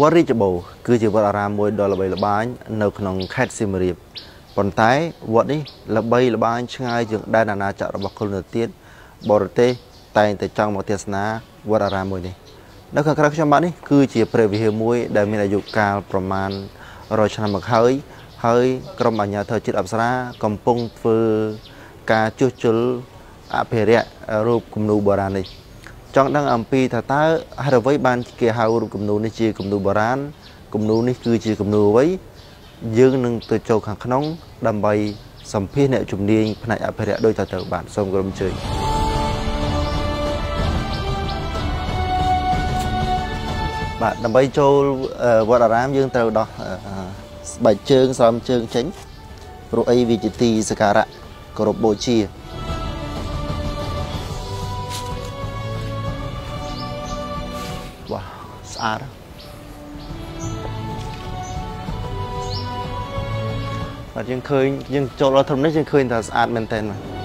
វត្តរាជបូរគឺជាវត្តអារាមមួយដ៏ល្បីល្បាញនៅក្នុងខេត្តសៀមរាបប៉ុន្តែវត្តនេះល្បីល្បាញឆ្ងាយជាងដែនអាណាចក្ររបស់ខ្លួនទៅទៀតបរទេសតែងតែចង់មកទស្សនាវត្តអារាមមួយនេះនៅខាងក្រៅខ្ញុំបាទនេះគឺជាព្រះវិហារមួយដែលមានអាយុកាលប្រមាណ100ឆ្នាំមកហើយហើយក្រុមអាជ្ញាធរជាតិអប្សរាកំពុងធ្វើការជួសជុលអភិរក្សរូបគំនូរបុរាណនេះ ចង់ដឹងអំពីថាតើហេតុអ្វីបានគេហៅរូបគំនូរនេះជាគំនូរបុរាណគំនូរនេះគឺជាគំនូរអ្វីយើងនឹងទៅចូលខាងក្នុង ដើម្បីសម្ភាសអ្នកជំនាញផ្នែកអភិរក្សដូចតទៅបាទសូមគោរពអញ្ជើញបាទដើម្បីចូលវត្តអារាមយើងត្រូវដោះស្បែកជើងស្រោមជើងចេញព្រោះអីវាជាទីសក្ការៈគោរពបូជា ស្អាតបាទយើងឃើញយើងចូលដល់ធំនេះយើងឃើញថាស្អាតមែនតើបាទ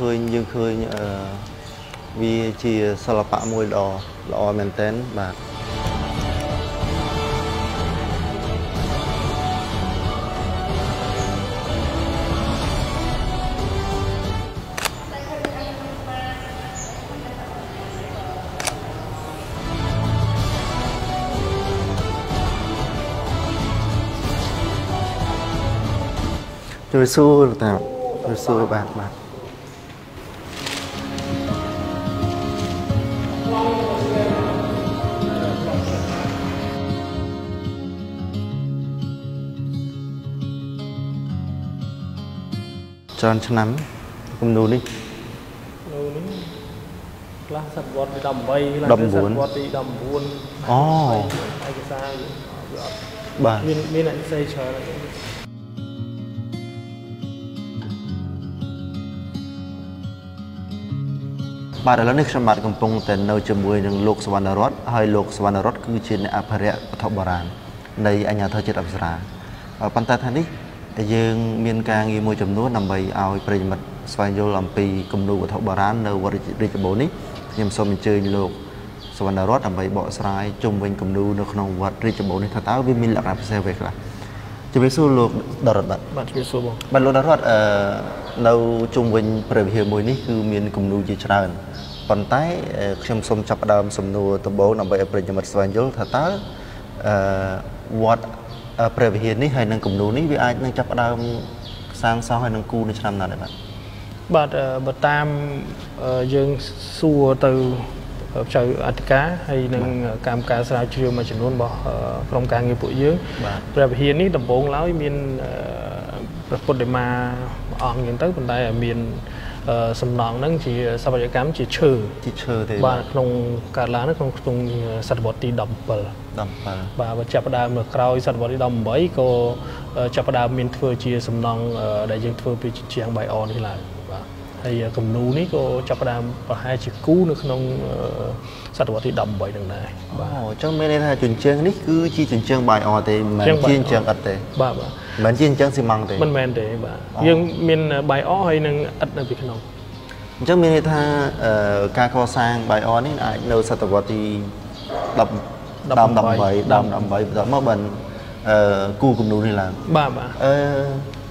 ឃើញយើងឃើញអឺវាជាសិល្បៈមួយដ៏ល្អមែនទែនបាទជួយសួរតាជួយសួរបាទបាទ ច្រើនឆ្នាំគំនូរនេះនូរនេះខ្លះសតវត្សទី18ខ្លះសតវត្សទី19អូឯកសារវាអត់បាទមានមានអនិស័យច្រើនបាទឥឡូវនេះខ្ញុំបាទកំពុងតែនៅជាមួយនឹងលោកសវណ្ណរតហើយលោកសវណ្ណរតគឺជាអ្នកអភិរក្សវត្ថុបុរាណនៃអាជ្ញាធរជាតិអប្សរាប៉ុន្តែថានេះ យើងមានការងារមួយចំនួនដើម្បីឲ្យប្រិយមិត្តស្វែងយល់អំពីគំនូរវត្ថុបុរាណនៅវត្តរាជបូរនេះខ្ញុំសូមអញ្ជើញលោកសវណ្ណរតដើម្បីបកស្រាយជុំវិញគំនូរនៅក្នុងវត្តរាជបូរនេះថាតើវាមានលក្ខណៈពិសេសអ្វីខ្លះជំរាបសួរលោកដរតបាទបាទជំរាបសួរបងបាទលោកដរតអឺនៅជុំវិញព្រះវិហារមួយនេះគឺមានគំនូរជាច្រើនប៉ុន្តែខ្ញុំសូមចាប់ផ្ដើមសំណួរដំបូងដើម្បីឲ្យប្រិយមិត្តស្វែងយល់ថាតើអឺវត្ត ព្រះវិហារនេះហើយនឹងគំនូរនេះវាអាចនឹងចាប់ផ្ដើមសាងសង់ហើយនឹងគូនៅឆ្នាំណាដែរបាទបាទបើតាមយើងសួរទៅចៅអធិការហើយនឹងកម្មការស្រាវជ្រាវមួយចំនួនរបស់ក្រុមការងារពួកយើងព្រះវិហារនេះដំបូងឡើយមានព្រះពុទ្ធដេមាអង្គយ៉ាងទៅប៉ុន្តែមាន សំណង់ហ្នឹងជាសវយកម្មជាឈើជាឈើទេបាទក្នុងកាលឡើងក្នុងក្នុងសតវត្សទី17 17បាទបើចាប់ផ្ដើមនៅក្រោយសតវត្សទី18ក៏ចាប់ផ្ដើមមានធ្វើជាសំណង់ដែលយើងធ្វើពីជាងបៃអនេះឡើងបាទ ហើយគំនូនេះក៏ចាប់ផ្ដើមប្រហែលជាគូនៅក្នុងសតវត្សទី18នឹងដែរបាទអូអញ្ចឹងមានន័យថាជញ្ជាំងនេះគឺជាជញ្ជាំងបាយអទេមិនមែនជាជញ្ជាំងឥដ្ឋទេបាទបាទមិនជាជញ្ជាំងស៊ីម៉ង់ទេមិនមែនទេបាទយើងមានបាយអហើយនឹងឥដ្ឋនៅពីក្នុងអញ្ចឹងមានន័យថាការកសាងបាយអនេះអាចនៅសតវត្សទី10ដើម18ដើម18បន្តមកបានអឺគូគំនូរនេះឡើងបាទបាទអឺ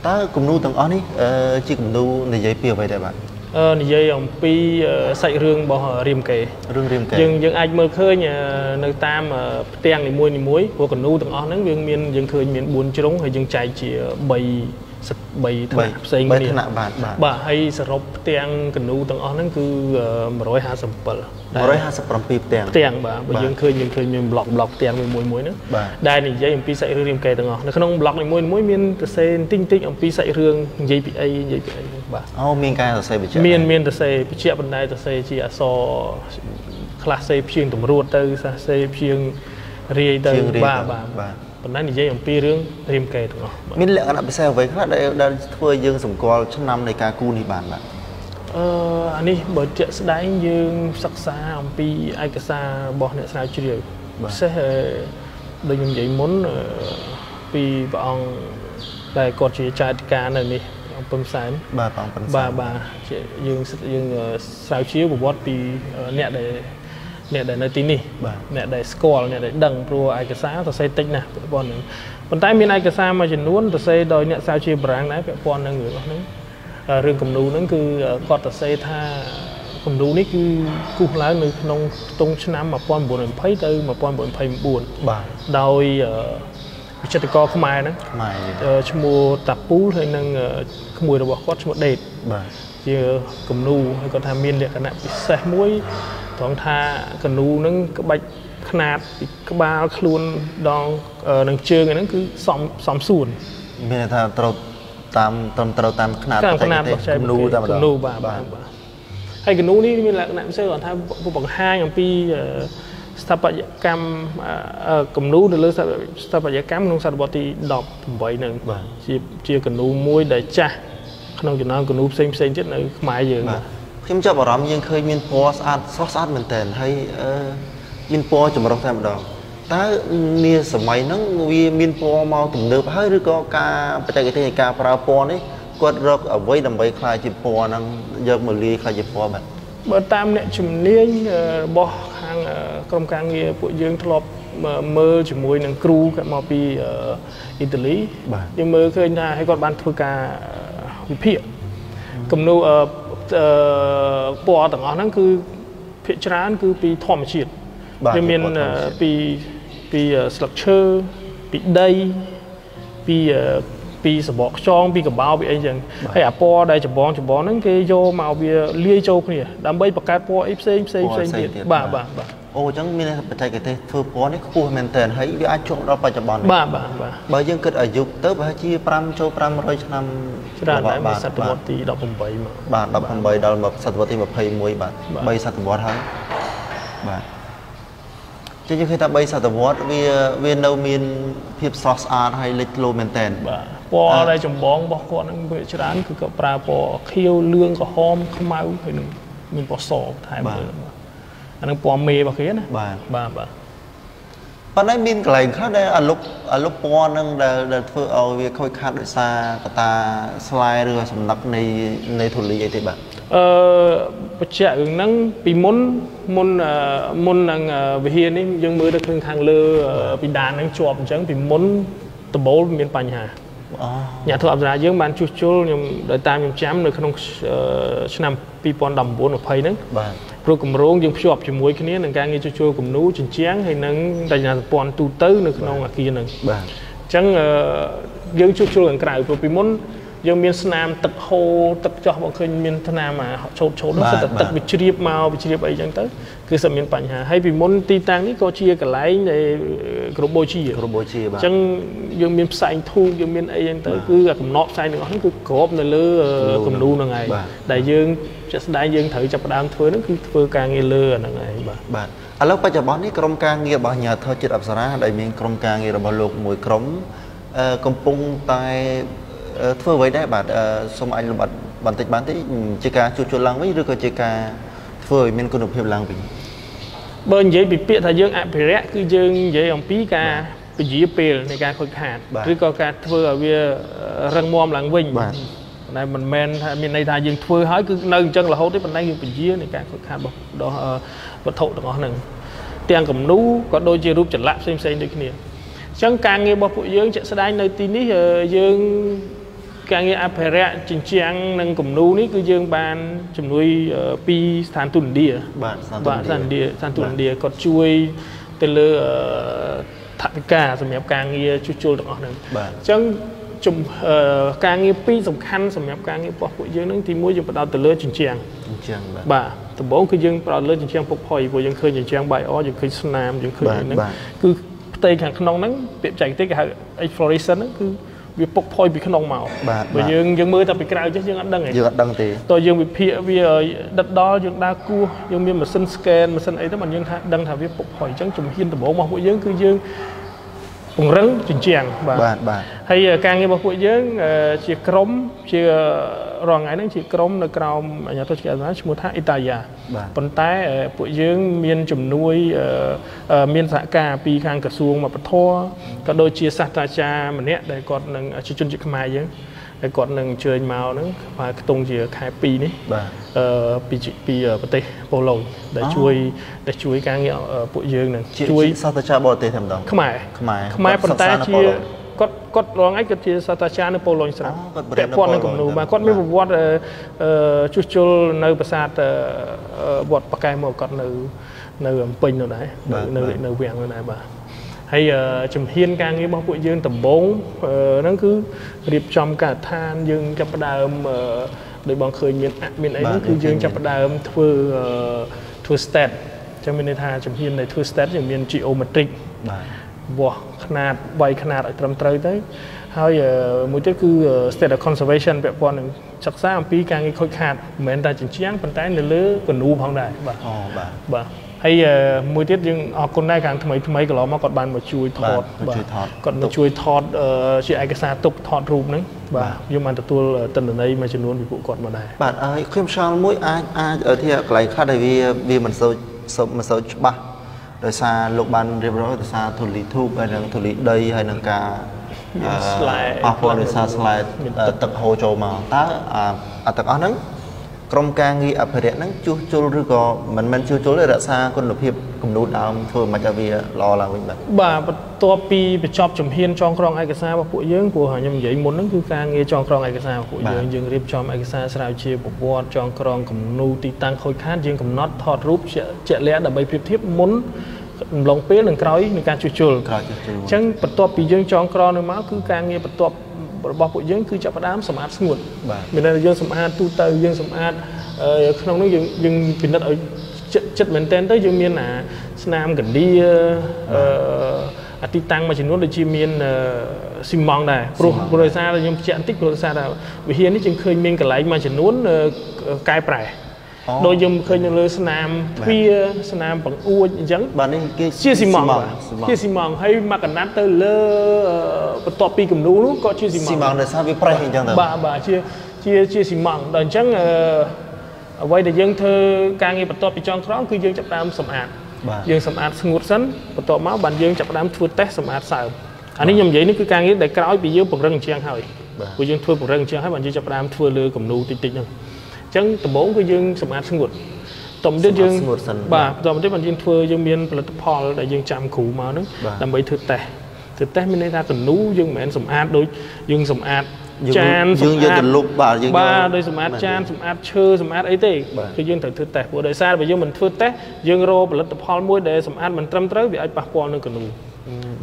តើគំនូរទាំងអស់នេះជាគំនូរនិយាយពីអ្វីដែរបាទនិយាយអំពីសាច់រឿងរបស់រៀមកេរឿងរៀមកេយើងយើងអាចមើលឃើញនៅតាមផ្ទាំងនីមួយនីមួយព្រោះកនូទាំងអស់ហ្នឹងយើងមានយើងឃើញមាន4ជ្រុងហើយយើងចែកជា3 3ថ្នាក់ផ្សេងគ្នាថ្នាក់បាទបាទបាទហើយសរុបផ្ទាំងកនូទាំងអស់ហ្នឹងគឺ157 157ផ្ទាំងផ្ទាំងបាទបើយើងឃើញយើងឃើញមានប្លុកប្លុកផ្ទាំងមួយមួយហ្នឹងដែលនិយាយអំពីសាច់រឿងរាមកេទាំងអស់នៅក្នុងប្លុកនីមួយមួយមានសរសេរបន្តិចបន្តិចអំពីសាច់រឿងនិយាយពីអីនិយាយពីអីបាទអូមានការសរសេរបញ្ជាក់មានមានសរសេរបញ្ជាក់បណ្ដៃសរសេរជាអក្សរខ្លះសេព្យាងតម្រួតទៅសរសេរព្យាងរាយទៅបាទបាទ បាទប៉ុន្តែនិយាយអំពីរឿងរៀមកេទាំងអស់មានលក្ខណៈពិសេសអ្វីខ្លះដែលដែលធ្វើយើងសម្គាល់ឆ្នាំនៃការគូនេះបានបាទអឺអានេះបើជាក់ស្ដែងយើងសិក្សាអំពីឯកសាររបស់អ្នកស្រាវជ្រាវពិសេសដូចខ្ញុំនិយាយមុនពីព្រះអង្គដែលគាត់ជាចាតិកានៅនេះអង្គពឹមសែនបាទបងប៉ុនបាទបាទយើងយើងស្រាវជ្រាវប្រវត្តិពីអ្នកដែល អ្នកដែលនៅទីនេះអ្នកដែលស្គាល់អ្នកដែលដឹងព្រោះឯកសារសរសេរតិចណាស់ពាក់ព័ន្ធនឹងប៉ុន្តែមានឯកសារមួយចំនួនសរសេរដោយអ្នកស្រាវជ្រាវបារាំងដែរពាក់ព័ន្ធនឹងរឿងហ្នឹងរឿងគំនូហ្នឹងគឺគាត់សរសេរថាគំនូនេះគឺគូសឡើងនៅក្នុងខ្ទង់ឆ្នាំ1920ទៅ1929បាទដោយវិចិត្រករខ្មែរហ្នឹងខ្មែរឈ្មោះតាពូលហើយនឹងក្មួយរបស់គាត់ឈ្មោះដេតបាទជាគំនូហើយគាត់ថាមានលក្ខណៈពិសេសមួយ ត្រង់ថាកនូហ្នឹងក្បាច់ຂ្នាតពីក្បាលខ្លួនដល់នឹងជើងហ្នឹងគឺសំសំសួនមានថាត្រូវតាមត្រឹមត្រូវតាមຂ្នាតបច្ចេកទេសគនូតែម្ដងគនូបាទបាទហើយកនូនេះមានលក្ខណៈពិសេសគាត់ថាបង្ហាញអំពីស្ថាបត្យកម្មគំនូនៅលើស្ថាបត្យកម្មក្នុងសតវត្សទី18ហ្នឹងជាជាគនូមួយដែលចាស់ក្នុងចំណោមគនូផ្សេងផ្សេងទៀតនៅខ្មែរយើងបាទ ខ្ញុំចាប់អារម្មណ៍យើងឃើញមានពណ៌ស្អាតស្រស់ស្អាតមែនតើហើយមានពណ៌ចម្រុះតែម្ដងតើនាសម័យហ្នឹងវាមានពណ៌មកទំនើបហើយឬក៏ការបច្ចេកទេសនៃការប្រើពណ៌នេះគាត់រកអ្វីដើម្បីខ្លាយជាពណ៌ហ្នឹងយកមកលាយខ្លាយជាពណ៌បាទបើតាមអ្នកជំនាញរបស់ខាងក្រុមការងារពួកយើងធ្លាប់មើលជាមួយនឹងគ្រូគាត់មកពីអ៊ីតាលីយើងមើលឃើញថាឲ្យគាត់បានធ្វើការវិភាគគំនូ ពណ៌ទាំងអស់ហ្នឹងគឺភាគច្រើនគឺពីធម្មជាតិវាមានពីពីស្លឹកឈើពីដីពីពីសបកខ្យងពីកបោពីអីចឹងហើយអាពណ៌ដែលចម្បងចម្បងហ្នឹងគេយកមកវាលាយចូលគ្នាដើម្បីបង្កើតពណ៌អីផ្សេងផ្សេងផ្សេងទៀតបាទបាទបាទ អូអញ្ចឹងមានបច្ចេកទេសធ្វើពណ៌នេះខ្ពស់មែនទែនហើយវាអាចជន់ដល់បច្ចុប្បន្នបាទបាទបាទបើយើងគិតអាយុទៅប្រហែលជា5ចូល500ឆ្នាំច្រើនដែរសតវត្សទី18មកបាទ18ដល់មកសតវត្សទី21បាទ3សតវត្សហើយបាទចឹងយើងឃើញថា3សតវត្សវាវានៅមានភាពស្រស់ស្អាតហើយលេចធ្លោមែនតើបាទពណ៌ដែលចម្បងរបស់គាត់ហ្នឹងវាច្រើនគឺគាត់ប្រើពណ៌ខៀវលឿងក្រហមខ្មៅហើយនឹងមានពណ៌សថែមលើ អានឹងពណ៌មេរបស់គេណាបាទបាទបាទប៉ុន្តែមានកន្លែងខ្លះដែលអាលុកអាលុកពណ៌នឹងដែលដែលធ្វើឲ្យវាខូចខាតដោយសារកត្តាស្លែឬសំណឹកនៃនៃធូលីអីទេបាទអឺបញ្ជាក់រឿងហ្នឹងពីមុនមុនមុននឹងវិហារនេះយើងមើលទៅឃើញខាងលើពីដានហ្នឹងជាប់អញ្ចឹងពីមុនដំបូលមានបញ្ហាអូញាធិអប្សរាយើងបានជួសជុលខ្ញុំដោយតាមខ្ញុំចាំនៅក្នុងឆ្នាំ2019 20ហ្នឹងបាទ ព្រោះគម្រោងយើងភ្ជាប់ជាមួយគ្នានឹងការងារជួសជុលគំនូជញ្ជាំងហើយនឹងរចនាសម្ព័ន្ធទូទៅនៅក្នុងអាគារហ្នឹងបាទអញ្ចឹងយើងជួសជុលខាងក្រៅព្រោះពីមុន យើងមានស្នាមទឹកហូរទឹកចោះមកឃើញមានស្នាមឆោតឆោតនោះសិតតែទឹកវាជ្រាបមកវាជ្រាបអីចឹងទៅគឺសិតមានបញ្ហាហើយពីមុនទីតាំងនេះក៏ជាកន្លែងដែលគ្រប់បូជាគ្រប់បូជាបាទអញ្ចឹងយើងមានផ្សែងធូបយើងមានអីចឹងទៅគឺអាកំណត់ផ្សែងទាំងអស់ហ្នឹងគឺក្របនៅលើគំនូហ្នឹងឯងដែលយើងជាក់ស្ដែងយើងត្រូវចាប់ផ្ដើមធ្វើហ្នឹងគឺធ្វើការងារលើអាហ្នឹងឯងបាទបាទឥឡូវបច្ចុប្បន្ននេះក្រុមការងាររបស់អាជ្ញាធរជាតិអប្សរាដែលមានក្រុមការងាររបស់លោកមួយក្រុមកំពុងតែ ធ្វើអ្វីដែរបាទសូមអញលំអិតបន្តិចបានទេជាការជួសជុលឡើងវិញឬក៏ជាការធ្វើឲ្យមានគុណភាពឡើងវិញបើនិយាយពីពាក្យថាយើងអភិរក្សគឺយើងនិយាយអំពីការពជាពេលនៃការខូចខាតឬក៏ការធ្វើឲ្យវារឹងមាំឡើងវិញបាទតែមិនមែនថាមានន័យថាយើងធ្វើហើយគឺនៅអញ្ចឹងរហូតទេប៉ុន្តែយើងពជានៃការខូចខាតរបស់វត្ថុទាំងអស់ហ្នឹងទាំងគំនូក៏ដូចជារូបចម្លាក់ផ្សេងផ្សេងដូចគ្នាអញ្ចឹងការងាររបស់ពួកយើងជាក់ស្ដែងនៅទីនេះយើង ការងារអភិរក្សជញ្ជាំងនិងគំនូនេះគឺយើងបានជំនួយពីស្ថានទូតឥណ្ឌាបាទបាទស្ថានឥណ្ឌាស្ថានទូតឥណ្ឌាគាត់ជួយទៅលើថវិកាសម្រាប់ការងារជួសជុលទាំងអស់ហ្នឹងបាទអញ្ចឹងជំការងារពីរសំខាន់សម្រាប់ការងាររបស់ពួកយើងនឹងទីមួយយើងបដោតទៅលើជញ្ជាំងជញ្ជាំងបាទបាទដំបូងគឺយើងបដោតលើជញ្ជាំងពុកផុយព្រោះយើងឃើញជញ្ជាំងបាយអយើងឃើញស្នាមយើងឃើញហ្នឹងគឺផ្ទៃខាងក្នុងហ្នឹងពាក្យបច្ចេកទេសគេហៅ exploration ហ្នឹងគឺ វាពុកផុយពីក្នុងមកបើយើងយើងមើលតែពីក្រៅចេះយើងអត់ដឹងទេយើងអត់ដឹងទេតើយើងវិភាគវាដិតដល់យើងដើរគោះយើងមានម៉ាស៊ីន scan ម៉ាស៊ីនអីទៅមិនយើងថាដឹងថាវាពុកផុយអញ្ចឹងជំហានដំបូងរបស់ពួកយើងគឺយើងពង្រឹងជញ្ជាំងបាទបាទហើយការងាររបស់ពួកយើងជាក្រុមជា រងថ្ងៃហ្នឹងជាក្រុមនៅក្រោមអាជ្ញាធរជាអាឈ្មោះថាអ៊ីតាយ៉ាបាទប៉ុន្តែអឺពួកយើងមានជំនួយអឺអឺមានសហការពីខាងក្រសួងវប្បធម៌ក៏ដូចជាសាស្ត្រាចារ្យម្នាក់ដែលគាត់នឹងជាជនជាតិខ្មែរយើងដែលគាត់នឹងអញ្ជើញមកហ្នឹងប្រហែលខ្ទង់ជាខែ2នេះបាទអឺពីពីប្រទេសប៉ូឡូញដែលជួយដែលជួយការងារអឺពួកយើងនឹងជាជួយជាសាស្ត្រាចារ្យបរទេសតែម្ដងខ្មែរខ្មែរខ្មែរគាត់ប៉ុន្តែសិក្សានៅជាប៉ូឡូញ គាត់គាត់រងឯងគាត់ជាសាស្ត្រាចារ្យនៅប៉ូឡូញស្រាប់អូគាត់បរៀននៅពាក់ព័ន្ធនឹងប៉ូគំឡូញនូរបាទបាទគាត់មានប្រវត្តិអឺអឺជួសជុលនៅប្រាសាទអឺអឺវត្តប៉កែមកគាត់នៅនៅអំពេញនោះដែរបានៅទនៅបាទនៅវាំងនោះដែរបាទហើយអឺជំហានការងាររបស់ពួកយើងដំបូងអឺហ្នឹងគឺរៀបចំការដ្ឋានយើងចាប់ផ្ដើមអឺដោយបងឃើញមានអមានអីហ្នឹងគឺយើងចាប់ផ្ដើមធ្វើអឺធ្វើ stat អញ្ចឹងមានន័យថាជំហាននៃធ្វើ stat យើងមាន geometric បាទ វាស់ຂະຫນາດវាយຂະຫນາດឲ្យត្រឹមត្រូវទៅហើយអឺមួយទៀតគឺ state of conservation ពាក់ព័ន្ធនឹងសិក្សាអំពីការងារខូចខាតមិនមែនតែជញ្ជាំងប៉ុន្តែនៅលើកនូផងដែរបាទ អូបាទ បាទហើយអឺមួយទៀតយើងអរគុណដែរខាងថ្មីថ្មីកន្លងមកគាត់បានមកជួយថត បាទមកជួយថត គាត់មកជួយថតអឺជាឯកសារទុកថតរូបហ្នឹងបា បាទ ទយើងបានទទួលទិន្នន័យមួយចំនួនពីពួកគាត់មកដែរ បាទហើយខ្ញុំឆ្ងល់មួយអាចអាចអឺที่កន្លែងខ្លះដែលវាវាមិនសូវសូវមិនសូវច្បាស់ ដោយសារលោកបានរៀបរាប់ដោយសារធូលីធូបហើយនឹងធូលីដីហើយនឹងការមានស្លែអស់ពលដោយសារស្លែមានអឺទឹកហូរចូលមកតើអាអាទាំងអស់ហ្នឹងក្រុមការងារអភិរក្សហ្នឹងជួសជុលឬក៏មិនមែនជួសជុលទេរក្សាគុណភាព គំនូរដើមធ្វើមិនឲ្យវាល្អឡើងវិញបាទបាទបន្ទាប់ពីបញ្ចប់ជំហានចងក្រងឯកសាររបស់ពួកយើងព្រោះខ្ញុំនិយាយមុនហ្នឹងគឺការងារចងក្រងឯកសាររបស់ពួកយើងយើងរៀបចំឯកសារស្រាវជ្រាវប្រវត្តិចងក្រងគំនូរទីតាំងខូចខាតយើងកំណត់ថតរូបជាក់ជាក់លាក់ដើម្បីប្រៀបធៀបមុនអំឡុងពេលនិងក្រោយនៃការជួសជុលក្រោយជួសជុលអញ្ចឹងបន្ទាប់ពីយើងចងក្រងនោះមកគឺការងារបន្ទាប់របស់ពួកយើងគឺចាប់ផ្ដើមសម្អាតស្ងួតបាទមានន័យថាយើងសម្អាតទូទៅយើងសម្អាតអឺក្នុងនោះយើងយើងពិនិត្យឲ្យ ចិត្តចិត្តមែនតើទៅយើងមានអាស្នាមកណ្ដៀអឺអាទីតាំងមួយចំនួនដូចជាមានអឺស៊ីម៉ង់ដែរព្រោះព្រោះដោយសារតែខ្ញុំបញ្ជាក់បន្តិចព្រោះដោយសារថាវិហារនេះយើងឃើញមានកន្លែងមួយចំនួនអឺកែប្រែអូដូចយើងឃើញនៅលើស្នាមទ្វារស្នាមបង្អួចអញ្ចឹងបាទនេះគេជាស៊ីម៉ង់បាទស៊ីម៉ង់ជាស៊ីម៉ង់ហើយមកកណាត់ទៅលើអឺបន្ទាប់ពីគំនូរនោះក៏ជាស៊ីម៉ស៊ីង់ម៉ង់ដោយសារវាប្រេះអញ្ចឹងទៅបាទបាទជាជាជាស៊ីម៉ង់ដល់អញ្ចឹងអឺ អ្វីដែលយើងធ្វើការងារបន្ទាប់ពីចុងក្រោយគឺយើងចាប់ផ្ដើមសម្អាតបាទយើងសម្អាតស្ងួតសិនបន្ទាប់មកបានយើងចាប់ផ្ដើមធ្វើតេស្តសម្អាតសើមអានេះខ្ញុំនិយាយនេះគឺការងារដែលក្រោយពីយើងពង្រឹងអញ្ចឹងហើយបាទព្រោះយើងធ្វើពង្រឹងអញ្ចឹងហើយបានយើងចាប់ផ្ដើមធ្វើលើគំនូរតិចតិចៗហ្នឹងអញ្ចឹងដំបូងគឺយើងសម្អាតស្ងួតតទៅទៀតយើងសម្អាតស្ងួតសិនបាទតទៅទៀតបានយើងធ្វើយើងមានផលិតផលដែលយើងចាំគ្រូមកហ្នឹងបាទដើម្បីធ្វើតេស្តធ្វើតេស្តមានន័យថាកនូយើងមិនមែនសម្អាតដូចយើងសម្អាតយើង ចានយើងយកសម្អាតទៅលុបបាទយើងយកបាទដោយសម្អាតចានសម្អាតឈើសម្អាតអីទេបាទគឺយើងត្រូវធ្វើតេស្តព្រោះដោយសារបើយើងមិនធ្វើតេស្តយើងរកផលិតផលមួយដែលសម្អាតមិនត្រឹមត្រូវវាអាចប៉ះពាល់នឹងកនូ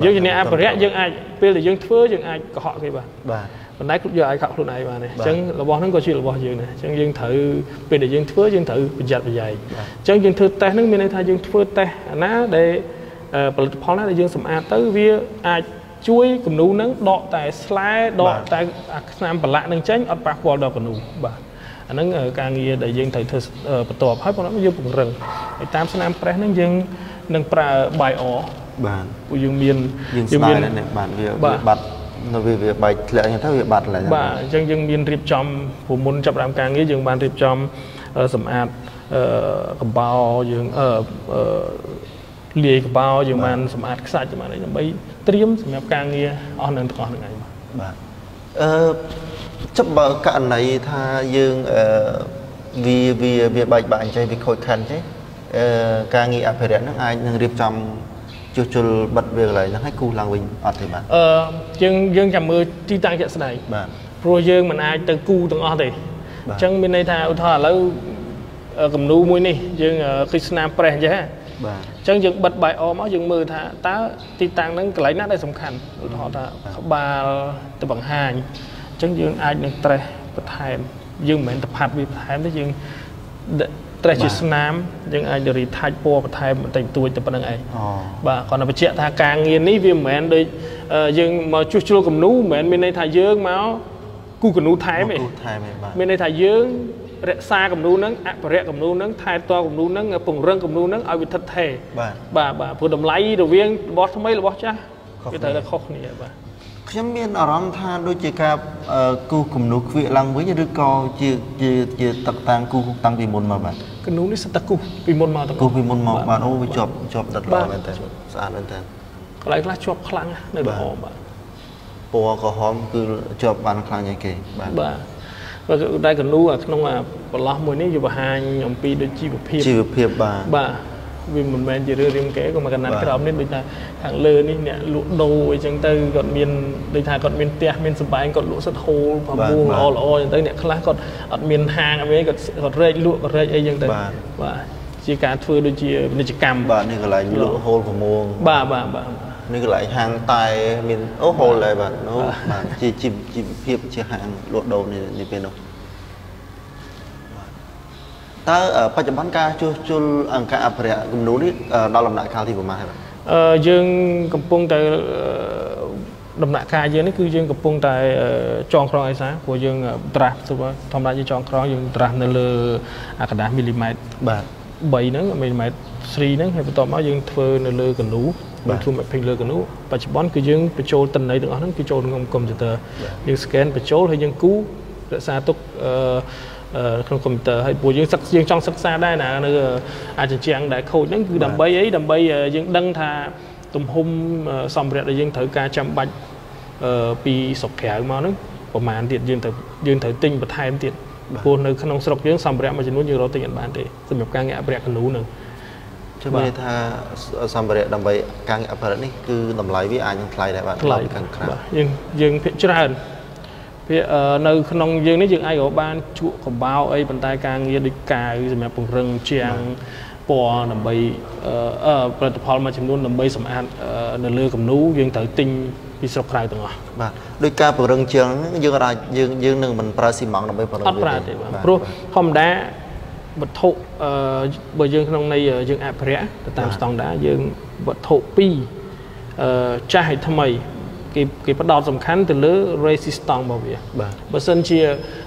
យើងជាអ្នកអភិរក្សយើងអាចពេលដែលយើងធ្វើយើងអាចកុហកគេបាទបាទប៉ុន្តែយើងអាចខកខ្លួនឯងបានទេអញ្ចឹងរបស់ហ្នឹងក៏ជារបស់យើងដែរអញ្ចឹងយើងត្រូវពេលដែលយើងធ្វើយើងត្រូវប្រយ័ត្នប្រយែងអញ្ចឹងយើងធ្វើតេស្តហ្នឹងមានន័យថាយើងធ្វើតេស្តអាណាដែលអឺផលិតផលណាដែលយើងសម្អាតទៅវាអាច ជួយគំនូហ្នឹងដកតែស្លែដកតែអាស្នាមប្រឡាក់ហ្នឹងចេញអត់ប៉ះពាល់ដល់គំនូបាទអាហ្នឹងអឺការងារដែលយើងត្រូវធ្វើអឺបន្ទាប់ហើយប៉ុន្តែយើងពង្រឹងហើយតាមស្នាមប្រេះហ្នឹងយើងនឹងប្រើ bio បាទពួកយើងមានយើងស្ដាយដែរនេះបាទវាបាទវាបាត់នៅវាវាបែកធ្លាក់អញ្ចឹងទៅវាបាត់ឡើយបាទអញ្ចឹងយើងមានរៀបចំព្រោះមុនចាប់ផ្ដើមការងារយើងបានរៀបចំអឺសម្អាតអឺកំបោរយើងអឺអឺ លាយកំបោរយើងបានសម្អាតខ្សាច់យើងបានអីដើម្បីត្រៀមសម្រាប់ការងារអស់នឹងទាំងអស់ហ្នឹងឯងបាទបាទអឺចាប់បើករណីថាយើងអឺវាវាវាបែកបាក់អញ្ចឹងវាខូចខាតអញ្ចឹងអឺការងារអភិរក្សហ្នឹងអាចនឹងរៀបចំជួសជុលបិទវាកន្លែងហ្នឹងឲ្យគូសឡើងវិញអត់ទេបាទអឺយើងយើងចាំមើលទីតាំងជាក់ស្ដែងបាទព្រោះយើងមិនអាចទៅគូទាំងអស់ទេបាទអញ្ចឹងមានន័យថាឧទាហរណ៍ឥឡូវអឺគំនូមួយនេះយើងអឺឃើញស្នាមប្រេះអញ្ចឹងហ៎ បាទអញ្ចឹងយើងបិទបាយអមកយើងមើលថាតើទីតាំងហ្នឹងកន្លែងណាដែលសំខាន់ឧទាហរណ៍ថាក្បាលទៅបង្ហាញអញ្ចឹងយើងអាចនឹងត្រេះបន្ថែមយើងមិនមែនទៅផាត់វាបន្ថែមទេយើងត្រេះជាស្នាមយើងអាចរីថាច់ពណ៌បន្ថែមបន្តិចតួចទៅប៉ុណ្្នឹងឯងអូបាទគាត់ទៅបញ្ជាក់ថាការងារនេះវាមិនមែនដូចអឺយើងមកជួសជុលគំនូមិនមែនមានន័យថាយើងមកគូគំនូថែមទេគូសថែមឯងបាទមានន័យថាយើង រក្សាគំនូហ្នឹងអភិរក្សគំនូហ្នឹងថែទាំគំនូហ្នឹងពង្រឹងគំនូហ្នឹងឲ្យវាថិតថេរបាទបាទបាទព្រោះតម្លៃរវាងរបស់ថ្មីរបស់ចាស់ខុសវាគ្នាត្រូវតែខុសគ្នាបាទអខ្ញុំមានអារម្មណ៍ថាដូចជាការអឺគូសគំនូសខ្វៀកឡើងវិញឬក៏ជាជាជាទឹកតាំងគូសតាំងពីមុនមកបាទកនូនេះសិតតែគូសពីមុនមកទាំងអគូសស់ពីមុនមកបាទអូវាជាប់ជាប់ដិតបាល្អទមែនតើស្អាតមែនតើកន្លែងខ្លះជាប់ខ្លាំងណាស់នៅល្អបាទពណ៌ក្រហមគឺជាប់បានខ្លាំងជាងគេបាទបាទ បើតែកនូអាក្នុងអាប្រឡោះមួយនេះវាបង្ហាញអំពីដូចជីវភាពជីវភាពបាទបាទវាមិនមែនជារឿងរៀងកែក៏មកកណាត់បាទក្រោមនេះដូចថាខាងលើនេះអ្នកលក់ដូរអីចឹងទៅគាត់មានដូចថាគាត់មានផ្ទះមានសម្បែងគាត់លក់សិតហូលប្រមូលល្អល្អចឹងទៅអ្នកខ្លះគាត់អត់មានហាងអីវិញគាត់គាត់រែកលក់គាត់រែកអីចឹងទៅបាទជាការធ្វើដូចជាពាណិជ្ជកម្មបាទនេះកន្លែងលក់ហូលប្រមងបាទបាទបាទ នេះកន្លែងហាងតែមានអូហូលដែរបាទអូបាទជាជីវជីវភាពជាហាងលក់ដូរនេះនេះពេលនោះតើអឺបច្ចុប្បន្នការជួសជុលអង្គការអភិរក្សគំនូរនេះអឺដល់ដំណាក់កាលទីប្រមាណហើយបាទអឺយើងកំពុងតែអឺដំណាក់កាលយើងនេះគឺយើងកំពុងតែអឺចងក្រងអីសាព្រោះយើងត្រាស់ធម្មតាយើងចងក្រងយើងត្រាស់នៅលើអាកដាស់មីលីម៉ែត្របាទ3ហ្នឹងមីលីម៉ែត្រ3ហ្នឹងហើយបន្ទាប់មកយើងធ្វើនៅលើកនូ បាយើងទធ្វើ mapping លើកនូបច្ចុប្បន្នគឺយើងបញ្ចូលតិន័យទាំងអស់ហ្នឹងគឺចូលក្នុងកុំព្យូទ័រយើង scan បញ្ចូលហើយយើងគូររក្សាទុកអឺអឺក្នុងកុំព្យូទ័រហើយព្រោះយើងសិក្សាយើងចង់សិក្សាដែរណានៅអាចជញ្ជាំងដែលខូចហ្នឹងគឺដើម្បីអីដើម្បីអឺយើងដឹងថាទំហំអឺសម្ភារៈដែលយើងត្រូវការចាំបាច់អឺពីស្រុកក្រៅមកហ្នឹងប្រហែលទៀតយើងត្រូវយើងត្រូវទិញបន្ថែមទៀតព្រោះនៅក្នុងស្រុកយើងសម្ភារៈមួយចំនួនយើងរកទិញអត់បានទេសម្រាប់ការងារអភិរក្សកនូហ្នឹង ចាំមានន័យថាសម្ភារៈដើម្បីការងារអភិរក្សនេះគឺតម្លៃវាអាចនឹងថ្លៃដែរបាទថ្លៃពីខាងក្រៅបាទយើងយើងភាគច្រើនភាគអឺនៅក្នុងយើងនេះយើងអាចរកបានជក់កបោអីប៉ុន្តែការងារដូចកាវសម្រាប់ពង្រឹងជាងពណ៌ដើម្បីអឺអឺផលិតផលមួយចំនួនដើម្បីសម្អាតអឺនៅលើគំនូយើងត្រូវទិញពីស្រុកក្រៅទាំងអស់បាទដោយការពង្រឹងជើងហ្នឹងយើងអាចយើងយើងនឹងមិនប្រើស៊ីម៉ងต์ដើម្បីពង្រឹងអត់ប្រើទេបាទព្រោះធម្មតា វត្ថុអឺបើយើងក្នុងន័យយើងអភិរក្សទៅតាមស្តង់ដារយើងវត្ថុពីរអឺចាស់ហើយថ្មីគេគេផ្ដោតសំខាន់ទៅលើ resistance របស់វាបាទបើសិនជា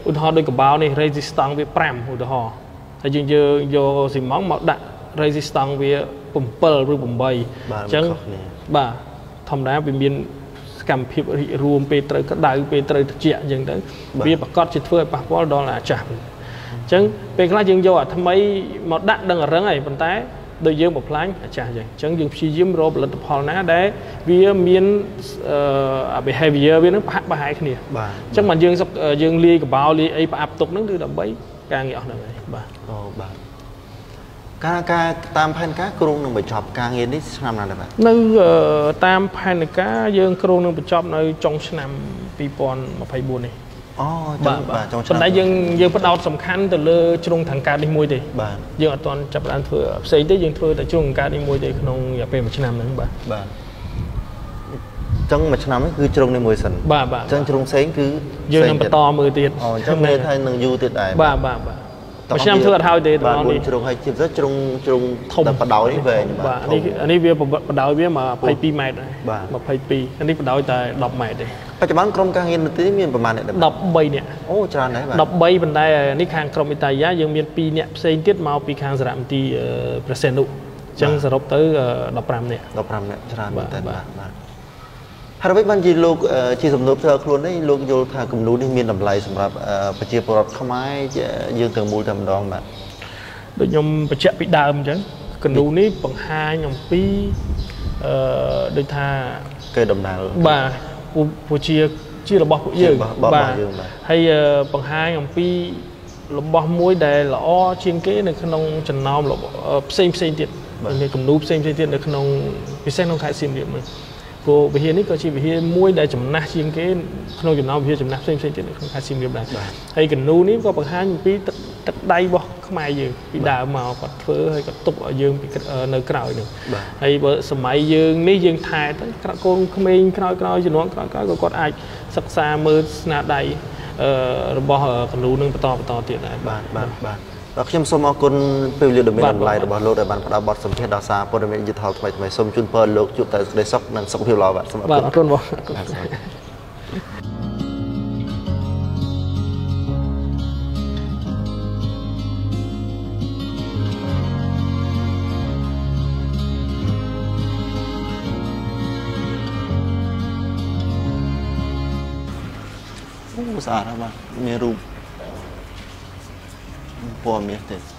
ឧទាហរណ៍ដូចកបោនេះ resistance វា5ឧទាហរណ៍ហើយយើងយើងយកស៊ីម៉ងមកដាក់ resistance វា7ឬ8អបាទញ្ចឹងវាខុសគ្នាបាទធម្មតាវាមានសកម្មភាពរីករួមពេលត្រូវក្តៅពេលត្រូវត្រជាក់អញ្ចឹងទៅបាទវាប្រកាសជាធ្វើឲ្យប៉ះពាល់ដល់អាចាស់វិញ អញ្ចឹងពេលខ្លះយើងយកអាថ្មីមកដាក់ដឹងរឹងហើយប៉ុន្តែដូចយើងបំផ្លាញអាចាស់អញ្ចឹងអញ្ចឹងយើងព្យាយាមរកផលិតផលណាដែលវាមានអឺអា behavior វានឹងប្រហាក់ប្រហែលគ្នាបាទអញ្ចឹងបានយើងសុកយើងលាយកបោលាយអីប្រអាប់ទុកហ្នឹងគឺដើម្បីការងារអស់ហ្នឹងហើយបាទអូបាទការការតាមផែនការក្រុងនឹងបញ្ចប់ការងារនេះឆ្នាំណាដែរបាទនៅអឺតាមផែនការយើងគ្រោងនឹងបញ្ចប់នៅចុងឆ្នាំ2024នេះ អូចុងបាទចុងឆ្នាំប៉ុន្តែយើងយើងផ្ដោតសំខាន់ទៅលើជ្រុងខាងកើតនេះមួយទេបាទយើងអត់ទាន់ចាប់ផ្ដើមធ្វើផ្សេងទេយើងធ្វើតែជ្រុងខាងកើតនេះមួយទេក្នុងរយៈពេល1ឆ្នាំហ្នឹងបាទបាទអញ្ចឹងមួយឆ្នាំនេះគឺជ្រុងនេះមួយសិនបាទបាទអញ្ចឹងជ្រុងផ្សេងគឺយើងនឹងបន្តមើលទៀតអូអញ្ចឹងមានថានឹងយូរទៀតដែរបាទបាទបាទ មួយឆ្នាំធ្វើអត់ហើយទេបាទទាំងអស់មួយនេះជ្រុងហើយជាពិសេសជ្រុងជ្រុងធំតែបដោយនេះវែងបាទនេះអានេះវាបដោយវា22ម៉ែត្របាទ22អានេះបដោយតែ10ម៉ែត្រទេបច្ចុប្បន្នក្រុមការងារនៅទីនេះមានប្រមាណអ្នកដែរបាទ13នាក់អូច្រើនដែរបាទ13ប៉ុន្តែនេះខាងក្រុមអ៊ីតាលីយ៉ាយើងមាន2នាក់ផ្សេងទៀតមកពីខាងសារមន្ទីរប្រសេនុអញ្ចឹងសរុបទៅ15នាក់15នាក់ច្រើនមែនតើបាបាទទបាទ ហើយអ្វីបានជាលោកអឺជាសំណួរផ្ទាល់ខ្លួននេះលោកយល់ថាគំនូរនេះមានតម្លៃសម្រាប់អឺប្រជាពលរដ្ឋខ្មែរជាយើងទាំងមូលតែម្ដងបាទដូចខ្ញុំបញ្ជាក់ពីដើមអញ្ចឹងកណ្ដូនេះបង្ហាញអំពីអឺដូចថាគេដំណើរបាទពួកពួកជាជារបស់ពួកយើងជារបស់របស់យើងបាទហើយអឺបង្ហាញអំពីរបស់មួយដែលល្អជាងគេនៅក្នុងចំណោមរបស់អឺផ្សេងផ្សេងទៀតមានគំនូរផ្សេងផ្សេងទៀតនៅក្នុងពិសេសក្នុងខេត្តសៀមរាបហ្នឹង ព្រោះវិហារនេះក៏ជាវិហារមួយដែលចំណាស់ជាងគេក្នុងចំណោមវិហារចំណាស់ផ្សេងផ្សេងទៀតនៅក្នុងខេត្តសៀមរាបដែរហើយកនូនេះក៏បង្ហាញអំពីទឹកទឹកដៃរបស់ខ្មែរយើងពីដើមមកគាត់ធ្វើហើយគាត់ទុកឲ្យយើងពីអឺនៅក្រោយហ្នឹងបាទហើយបើសម័យយើងនេះយើងថែទៅក្រកូនក្មេងក្រោយក្រោយជំនាន់ក្រោយក្រោយក៏គាត់អាចសិក្សាមើលស្នាដៃអឺរបស់កនូនឹងបន្តបន្តទៀតដែរបាទបាទបាទបាទ ខ្ញុំសូមអរគុណពេលវេលាដ៏មានបាទតម្លៃបាទរបស់លោកដែលបានផ្ដល់បទសម្ភាសន៍ដល់សារព័ត៌មានឌីជីថលថ្មីថ្មីសូមជូនពរលោកជួបតែសេចក្តីសុខនិងសុខភាពល្អបាទសូមអរបាទគុណអរគុណបងបាទសូមស្អាតហើយបាទមានរូប ពណ៌មាសទេ